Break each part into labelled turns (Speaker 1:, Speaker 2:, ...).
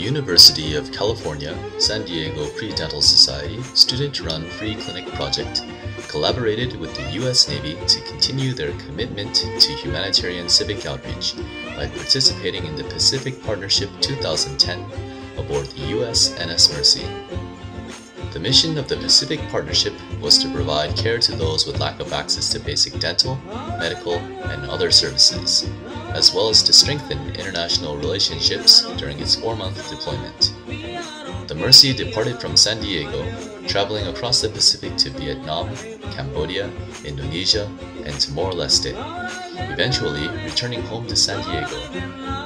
Speaker 1: University of California, San Diego Pre-Dental Society student-run free clinic project collaborated with the U.S. Navy to continue their commitment to humanitarian civic outreach by participating in the Pacific Partnership 2010 aboard the USNS Mercy. The mission of the Pacific Partnership was to provide care to those with lack of access to basic dental, medical, and other services, as well as to strengthen international relationships during its four month deployment. The Mercy departed from San Diego, traveling across the Pacific to Vietnam, Cambodia, Indonesia, and Timor Leste, eventually returning home to San Diego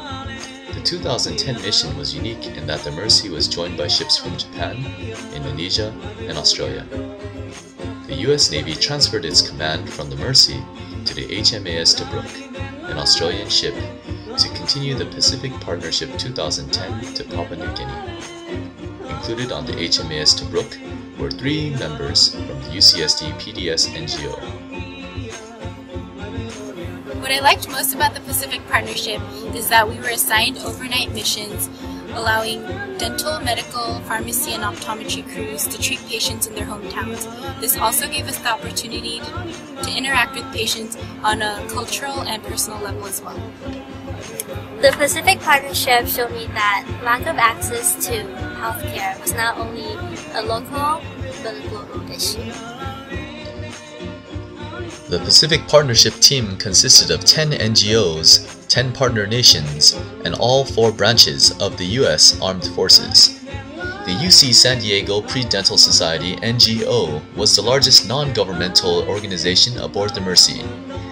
Speaker 1: 2010 mission was unique in that the Mercy was joined by ships from Japan, Indonesia, and Australia. The US Navy transferred its command from the Mercy to the HMAS Tobruk, an Australian ship, to continue the Pacific Partnership 2010 to Papua New Guinea. Included on the HMAS Tobruk were three members from the UCSD PDS NGO
Speaker 2: what I liked most about the Pacific Partnership is that we were assigned overnight missions allowing dental, medical, pharmacy, and optometry crews to treat patients in their hometowns. This also gave us the opportunity to interact with patients on a cultural and personal level as well.
Speaker 3: The Pacific Partnership showed me that lack of access to healthcare was not only a local but a global issue.
Speaker 1: The Pacific Partnership team consisted of 10 NGOs, 10 partner nations, and all four branches of the U.S. Armed Forces. The UC San Diego Pre-Dental Society NGO was the largest non-governmental organization aboard the Mercy,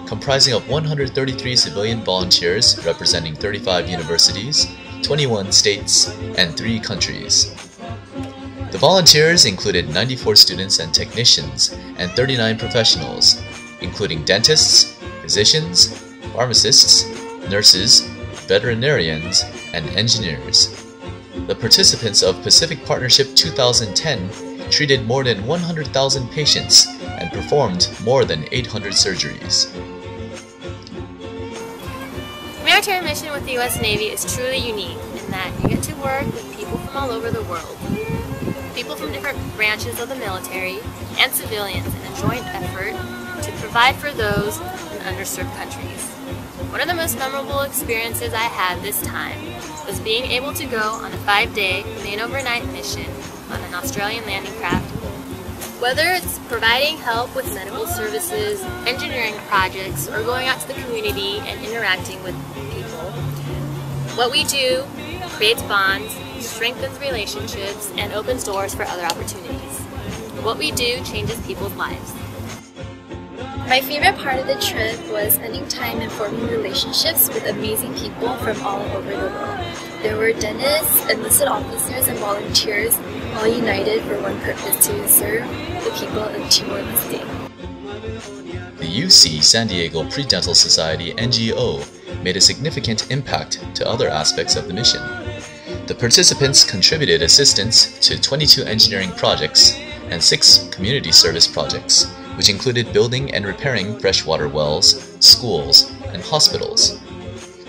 Speaker 1: comprising of 133 civilian volunteers representing 35 universities, 21 states, and 3 countries. The volunteers included 94 students and technicians and 39 professionals, including dentists, physicians, pharmacists, nurses, veterinarians, and engineers. The participants of Pacific Partnership 2010 treated more than 100,000 patients and performed more than 800 surgeries.
Speaker 4: Maritime mission with the U.S. Navy is truly unique in that you get to work with people from all over the world. People from different branches of the military and civilians in a joint effort to provide for those in underserved countries. One of the most memorable experiences I had this time was being able to go on a five-day main overnight mission on an Australian landing craft. Whether it's providing help with medical services, engineering projects, or going out to the community and interacting with people, what we do creates bonds, strengthens relationships, and opens doors for other opportunities. What we do changes people's lives.
Speaker 5: My favorite part of the trip was spending time and forming relationships with amazing people from all over the world. There were dentists, enlisted officers, and volunteers, all united for one purpose to serve the people of Timor-Leste.
Speaker 1: The UC San Diego Pre-Dental Society NGO made a significant impact to other aspects of the mission. The participants contributed assistance to 22 engineering projects and 6 community service projects, which included building and repairing freshwater wells, schools, and hospitals.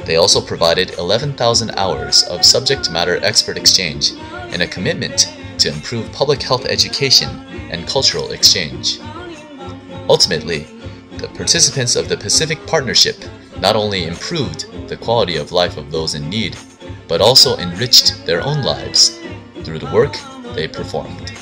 Speaker 1: They also provided 11,000 hours of subject matter expert exchange and a commitment to improve public health education and cultural exchange. Ultimately, the participants of the Pacific Partnership not only improved the quality of life of those in need, but also enriched their own lives through the work they performed.